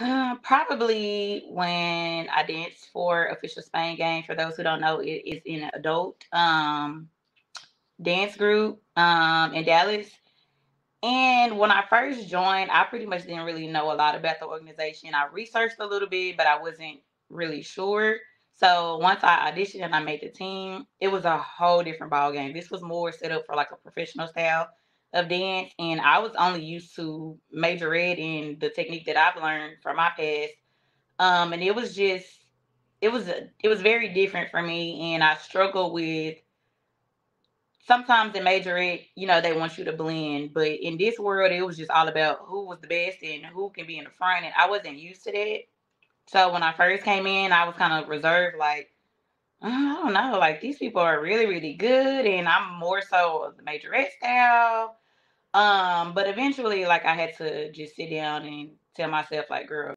Uh, probably when I danced for Official Spain Game. For those who don't know, it is an adult um, dance group um, in Dallas. And when I first joined, I pretty much didn't really know a lot about the organization. I researched a little bit, but I wasn't really sure. So once I auditioned and I made the team, it was a whole different ball game. This was more set up for like a professional style of dance, and I was only used to majorette and the technique that I've learned from my past. Um, and it was just, it was a, it was very different for me, and I struggled with. Sometimes in majorette, you know, they want you to blend, but in this world, it was just all about who was the best and who can be in the front, and I wasn't used to that. So when I first came in, I was kind of reserved, like, "Uh, I don't know, like these people are really, really good, and I'm more so of the majorette style. Um, but eventually, like I had to just sit down and tell myself, like, girl,